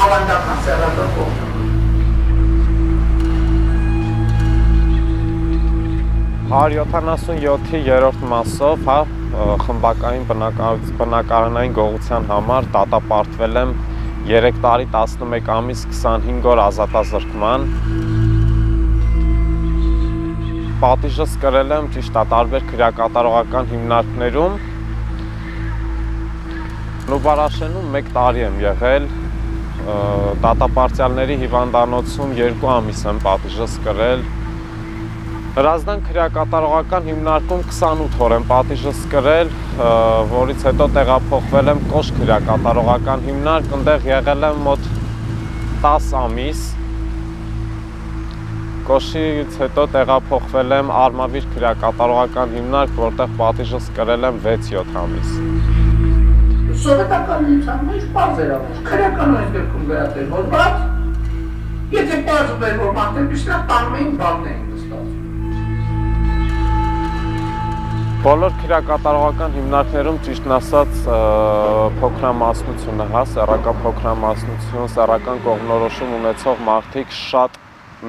ավանդական սեռական կողմ։ «177-ի երրորդ մասով, հա, խմբակային բնակարանային գողության համար դատապարտվել եմ 3 տարի 11 ամիս 25 օր ազատազրկման։ Պատիժս կրել եմ ճիշտ է տարբեր քրեակատարողական հիմնարկներում։ Նուբարաշենում 1 տարի եմ եղել, դատապարտյալների հիվանդանոցում 2 ամիս եմ պատիժս կրել, Հրազդան քրեակատարողական հիմնարկում 28 օր եմ պատիժս կրել, որից հետո տեղափոխվել եմ Կոշ քրեակատարողական հիմնարկ, այնտեղ եղել եմ մոտ 10 ամիս։ Կոշից հետո տեղափոխվել եմ Արմավիր քրեակատարողական հիմնարկ, որտեղ պատիժս կրել եմ 6-7 ամիս։ Սովետական միության մեջ բարձ էր ամուր, քրեական այս դեպքում վերատել հոդված, եթե բարձ էր, որ մարդեր միշտ տանում էին բաններին նստած։ Բոլոր քրակատարողական հիմնարկներում ճիշտն ասած փոքրամասնությունը, հա, սեռական փոքրամասնություն, սեռական կողմնորոշում ունեցող մարդիկ շատ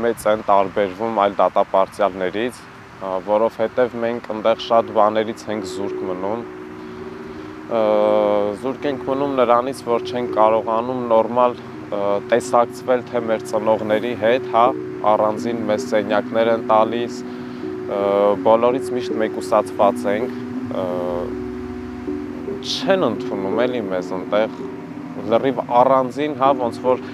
մեծ են տարբերվում այլ դատապարտյալներից, որովհետև մենք այնտեղ շատ բաներից ենք զուրկ մնում։ Զուրկ ենք մնում նրանից, որ չենք կարողանում նորմալ տեսակցվել թե մեր ծնողների հետ, հա, առանձին մեծ սենյակներ են տալիս, բոլորից միշտ մեկուսացված ենք, չեն ընդունում էլի մեզ այնտեղ լրիվ առանձին, հա, ոնց որ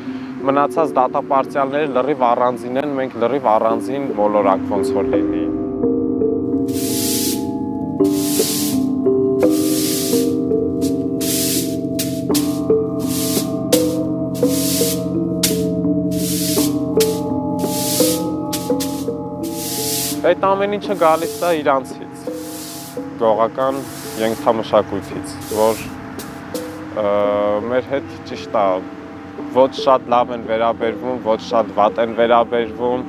մնացած դատապարտյալները լրիվ առանձին են, մենք լրիվ առանձին մոլորակ ոնց որ լինի։ Այդ ամեն ինչը գալիս է իրանցից, գողական ենթամշակույթից, որ մեր հետ ճիշտ է, ոչ շատ լավ են վերաբերվում, ոչ շատ վատ են վերաբերվում,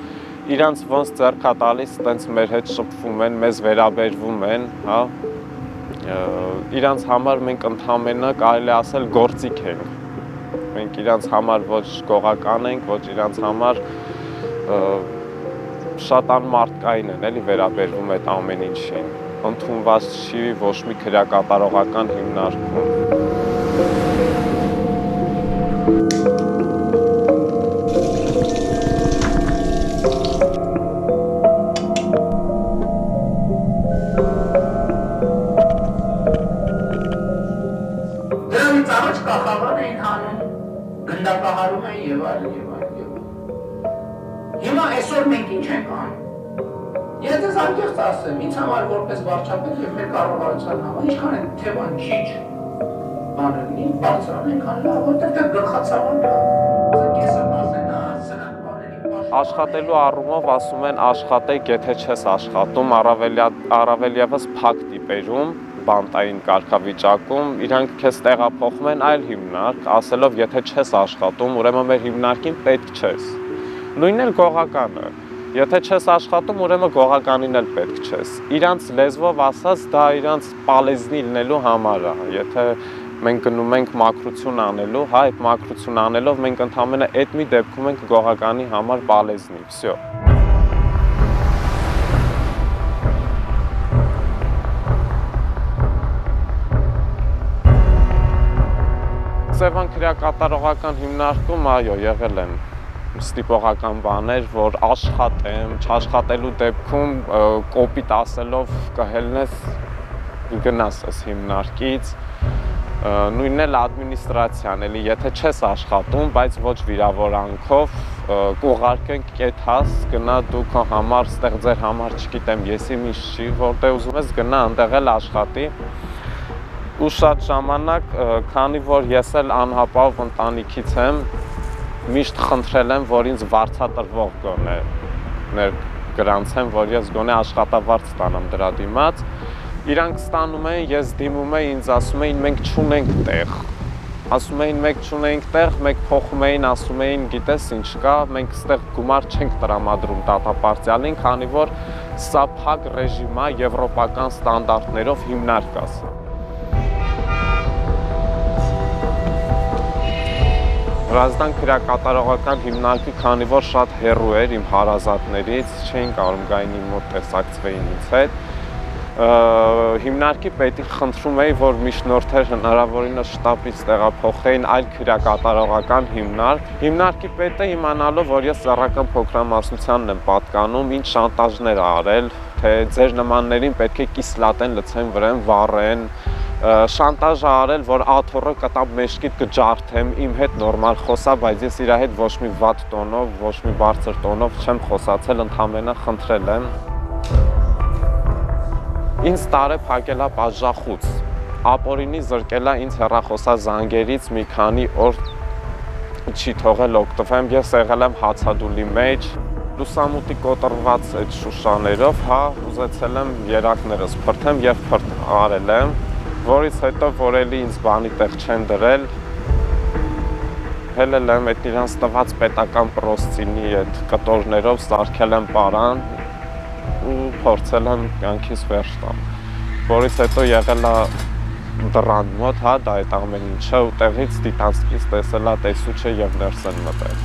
իրանց ոնց ձեռքա տալիս, տենց մեր հետ շփվում են, մեզ վերաբերվում են, հա, իրանց համար մենք ընդհանրապես կարելի ասել գործիք ենք։ Մենք իրանց համար ոչ գողական ենք, ոչ իրանց համար շատ անմարտկային են, էլի վերաբերվում այդ ամեն ինչին։ Ընդունված չի ոչ մի քրեակատարողական հիմնարկում։ առաջ կախավար էին հանում, գնդակահարում են եւ այլն եւ Հիմա այսօր մենք ինչ ենք անում։ Եթե զանգերց ասեմ, ինձ համար որպես վարչապետ եւ մեր կառավարության համար, ինչքան է թեման քիչ բաներնի, բարձրան այնքան լավ, որտեղ դա գլխացավան կա։ Կեսը բաների Աշխատելու առումով ասում են աշխատեք, եթե չես աշխատում, առավել եւս փակ տիպերում բանտային կարգավիճակում իրանք քեզ տեղափոխում են այլ հիմնարկ, ասելով եթե չես աշխատում, ուրեմն մեր հիմնարկին պետք չես նույնն էլ գողականը։ Եթե չես աշխատում, ուրեմն գողականին էլ պետք չես։ Իրանց լեզվով ասած դա իրանց պալեզնի լինելու համար է։ Եթե մենք գնում ենք մակրություն անելու, հա, այդ մակրություն անելով մենք ընդհանրապես այդ մի դեպքում ենք գողականի համար պալեզնի, վсё։ Սևան քրեակատարողական հիմնարկում, այո, եղել են ստիպողական բաներ, որ աշխատեմ, չաշխատելու դեպքում կոպիտ ասելով կհելնես գնաս այս հիմնարկից նույնն էլ ադմինիստրացիան, էլի եթե չես աշխատում, բայց ոչ վիրավորանքով կուղարկենք կեթաս, գնա դու քո համար, ստեղ ձեր համար, չգիտեմ, եսի ինչ չի, որտեղ ուզում ես գնա այնտեղ էլ աշխատի։ Ու շատ ժամանակ, քանի որ ես էլ անհապաղ ընտանիքից եմ, միշտ խնդրել եմ, որ ինձ վարձատրվող գոնե ներ գրանցեմ, որ ես գոնե աշխատավարձ ստանամ դրա դիմաց։ Իրանք ստանում են, ես դիմում եմ, ինձ ասում էին մենք չունենք տեղ։ ասում էին մեկ չունեինք տեղ, մեկ փոխում էին, ասում էին, գիտես ինչ կա, մենք ստեղ գումար չենք տրամադրում դատապարտյալին, քանի որ սա փակ ռեժիմ է եվրոպական ստանդարտներով հիմնարկ է։ Հրազդան քրակատարողական հիմնարկի, քանի որ շատ հեռու էր իմ հարազատներից, չէին կարող գային իմ մոտ տեսակցվեին ինձ հետ, հիմնարկի պետի խնդրում էի, որ միջնորդեր հնարավորինս շտաբից տեղափոխեին այլ քրակատարողական հիմնարկ։ Հիմնարկի պետը իմանալով, որ ես ծառական փոքրամասնությանն եմ պատկանում, ինչ շանտաժներ արել, թե ձեր նմաններին պետք է կիսլատեն լցեն վրան, վառեն, շանտաժ արել, որ աթոռը կտամ մեջքիդ կջարդեմ, իմ հետ նորմալ խոսա, բայց ես իր հետ ոչ մի վատ տոնով, ոչ մի բարձր տոնով չեմ խոսացել, ընդհանրապես խնդրել եմ ինձ տարե փակելա բաժախուց։ Ապորինի զրկելա ինձ հեռախոսազանգերից մի քանի օր չի թողել օգտվեմ, ես եղել եմ հացադուլի մեջ, լուսամուտի կոտրված այդ շուշաներով, հա, ուզեցել եմ երակներս փրթեմ եւ փրթ արել եմ, որից հետո որ էլի ինձ բանի տեղ չեն դրել, հելել եմ այդ իրանց տված պետական պրոսցինի այդ կտորներով սարքել եմ պարան, ու փորձել եմ կյանքից վերջ տամ։ Որից հետո եղել է դրան մոտ, հա, դա այդ ամեն ինչը ու տեղից դիտանցքից տեսելա տեսուչը եւ ներս են մտել։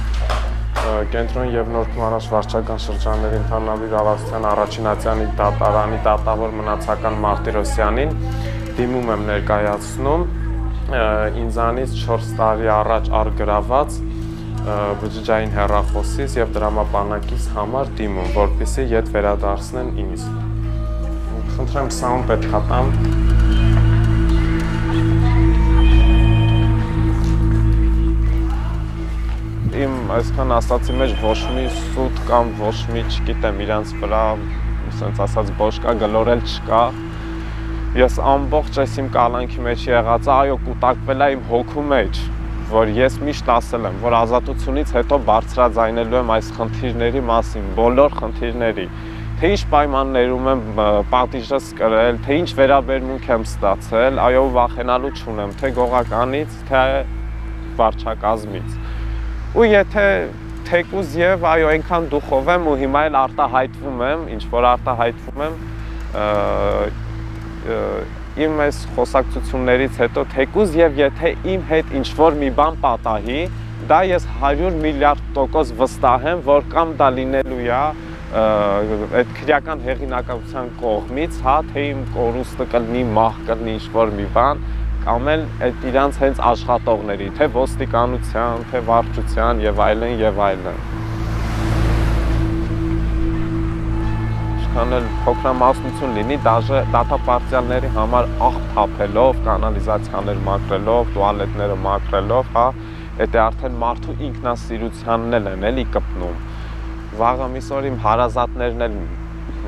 Կենտրոն եւ Նորդ Մարաշ վարչական շրջանների ընդհանրավիր ավազության առաջինացյանի դատարանի դատավոր մնացական Մարտիրոսյանին դիմում եմ ներկայացնում ինձանից 4 տարի առաջ արգրաված բջջային հեռախոսից եւ դրամապանակից համար դիմում, որպեսզի իդ վերադարձնեն ինձ։ Խնդրեմ սաուն պետք է տամ։ Իմ այսքան ասացի մեջ ոչ մի սուտ կամ ոչ մի, չգիտեմ, իրանց վրա, ասենց ասած, բոշկա գլորել չկա ես ամբողջ այս իմ կալանքի մեջ եղած, այո, կուտակվել է իմ հոգու մեջ, որ ես միշտ ասել եմ, որ ազատությունից հետո բարձրաձայնելու եմ այս խնդիրների մասին, բոլոր խնդիրների, թե ինչ պայմաններում եմ պատիժս կրել, թե ինչ վերաբերմունք եմ ստացել, այո, վախենալու չունեմ, թե գողականից, թե վարչակազմից։ Ու եթե թեկուզ եւ այո, այնքան դուխով եմ ու հիմա էլ արտահայտվում եմ, ինչ որ արտահայտվում եմ, իմ այս խոսակցություններից հետո թեկուզ եւ եթե իմ հետ ինչ որ մի բան պատահի, դա ես 100 միլիարդ տոկոս վստահ եմ, որ կամ դա լինելու է այդ քրեական հեղինակության կողմից, հա, թե իմ կորուստը կլինի, մահ կլինի ինչ որ մի բան, կամ էլ այդ իրանց հենց աշխատողների, թե ոստիկանության, թե վարչության եւ այլն եւ այլն։ այնքան էլ փոքրամասնություն լինի, դաժե դատապարտյալների համար աղբ թափելով, կանալիզացիաներ մաքրելով, տուալետները մաքրելով, հա, դա արդեն մարդու ինքնասիրությանն էլ են էլի կպնում։ Վաղը միսօր իմ հարազատներն էլ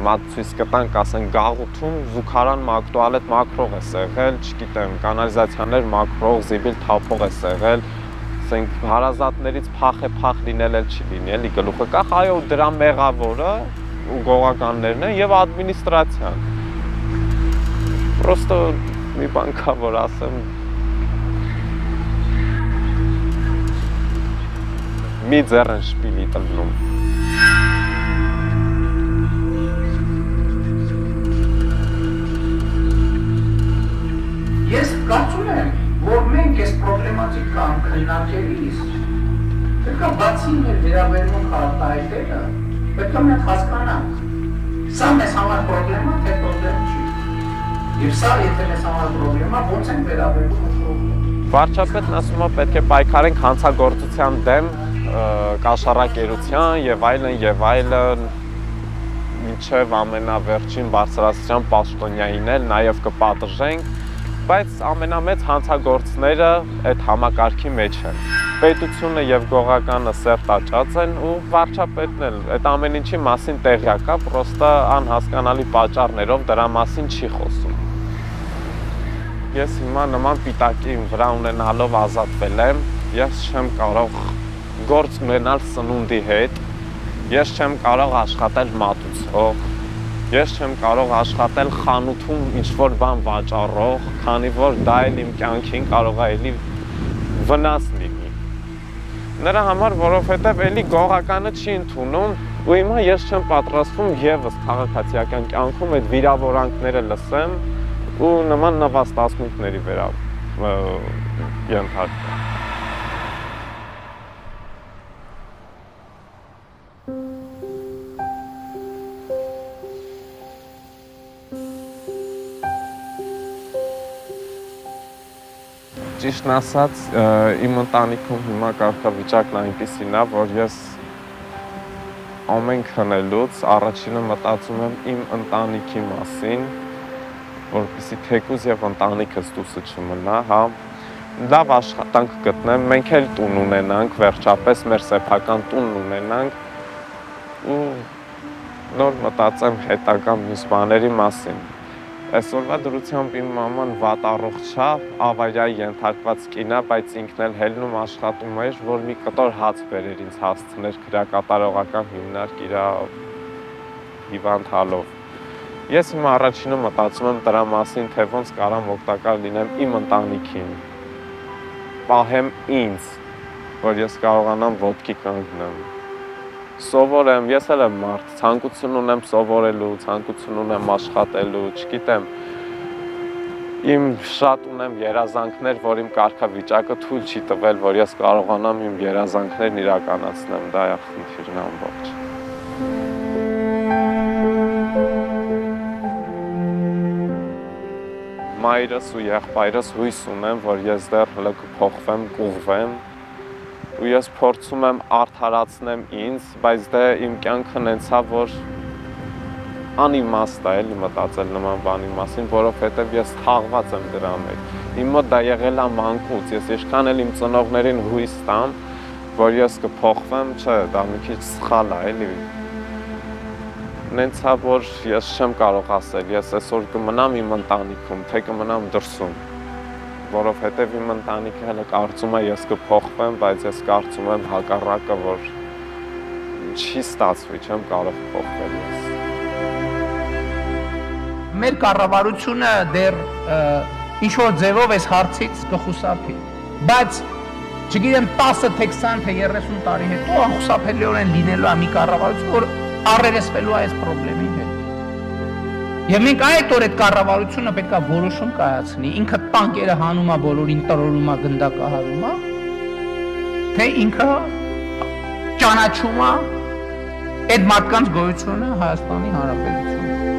մատ ցույց կտանք, ասեն գաղութում զուգարան մակ տուալետ մաքրող է եղել, չգիտեմ, կանալիզացիաներ մաքրող, զիբիլ թափող է եղել, ասենք հարազատներից փախ է փախ լինել էլ չի լինի, էլի գլուխը կախ, այո, դրա մեղավորը գողականներն են եւ ադմինիստրացիան։ Պրոստը մի բան կա, որ ասեմ մի ձեռն շպիլի տննում։ Ես կարծում եմ, որ մենք այս պրոբլեմատիկան քննարկելիս պետք է բացի մեր վերաբերմունք արտահայտելը Պետք է մենք հասկանանք, սա մեզ համար պրոբլեմա, թե պրոբլեմ չի։ Եվ սա, եթե մեզ համար պրոբլեմա, ո՞նց ենք վերաբերվում Վարչապետն ասում է պետք է պայքարենք հանցագործության դեմ, կաշառակերության եւ այլն եւ այլն մինչև ամենավերջին բարձրացության պաշտոնյային էլ նաև կպատժենք, բայց ամենամեծ հանցագործները այդ համակարգի մեջ են պետությունը եւ գողականը սերտ աճած են ու վարչապետն էլ այդ ամեն ինչի մասին տեղյակ է, պրոստը անհասկանալի պատճառներով դրա մասին չի խոսում։ Ես հիմա նման պիտակի վրա ունենալով ազատվել եմ, ես չեմ կարող գործ ունենալ սնունդի հետ, ես չեմ կարող աշխատել մատուցող, ես չեմ կարող աշխատել խանութում ինչ որ բան վաճառող, քանի որ դա էլ իմ կյանքին կարող է էլի վնաս լինի։ Նրա համար, որովհետև էլի գողականը չի ընդունում ու հիմա ես չեմ պատրաստվում եւս քաղաքացիական կյանքում այդ վիրավորանքները լսեմ ու նման նվաստացմունքների վերա ենթարկվեմ։ Ճիշտն ասած, իմ ընտանիքում հիմա կարգավիճակն այնպեսին է, որ ես ամեն քնելուց առաջինը մտածում եմ իմ ընտանիքի մասին, որպեսզի թեկուզ եւ ընտանիքս դուսը չմնա, հա, լավ աշխատանք գտնեմ, մենք էլ տուն ունենանք, վերջապես մեր սեփական տունն ունենանք ու նոր մտածեմ հետագա մյուս բաների մասին Այսօրվա դրությամբ իմ մաման վատ առողջ չէ, ավարիայի ենթարկված կին է, բայց ինքն էլ հելնում աշխատում էր, որ մի կտոր հաց բերեր ինձ հասցներ քրակատարողական հիմնարկ իր հիվանդալով։ Ես հիմա առաջինը մտածում եմ դրա մասին, թե ոնց կարամ օգտակար լինեմ իմ ընտանիքին։ Պահեմ ինձ, որ ես կարողանամ ոդկի կանգնեմ սովորեմ, ես էլ եմ մարդ, ցանկություն ունեմ սովորելու, ցանկություն ունեմ աշխատելու, չգիտեմ։ Իմ շատ ունեմ երազանքներ, որ իմ կարգավիճակը թույլ չի տվել, որ ես կարողանամ իմ երազանքներն իրականացնեմ, դա է խնդիրն ամբողջ։ Մայրս ու եղբայրս հույս ունեմ, որ ես դեռ հլը կփոխվեմ, կուղվեմ, ու ես փորձում եմ արդարացնեմ ինձ, բայց դե իմ կյանքը նենցա, որ անիմաստ է էլի մտածել նման բանի մասին, որովհետև ես թաղված եմ դրա մեջ։ Իմ մոտ դա եղել է մանկուց, ես ինչքան էլ իմ ծնողներին հույս տամ, որ ես կփոխվեմ, չէ, դա մի քիչ սխալ է էլի։ Նենցա որ ես չեմ կարող ասել, ես այսօր կմնամ իմ ընտանիքում, թե կմնամ դրսում որովհետև իմ ընտանիքը հələ կարծում է ես կփոխվեմ, բայց ես կարծում եմ հակառակը, որ չի ստացվի, չեմ կարող փոխվել ես։ Մեր կառավարությունը դեռ ինչ որ ձևով այս հարցից կխուսափի, բայց չգիտեմ 10 թե 20 թե 30 տարի հետո անխուսափելիորեն լինելու է մի կառավարություն, որ առերեսվելու է այս խնդրի հետ։ Եվ մենք այդ օր այդ կառավարությունը պետքա որոշում կայացնի, ինքը տանկերը հանում է բոլորին տրորում է գնդակահարում է, թե ինքը ճանաչում է այդ մարդկանց գոյությունը Հայաստանի Հանրապետությունում։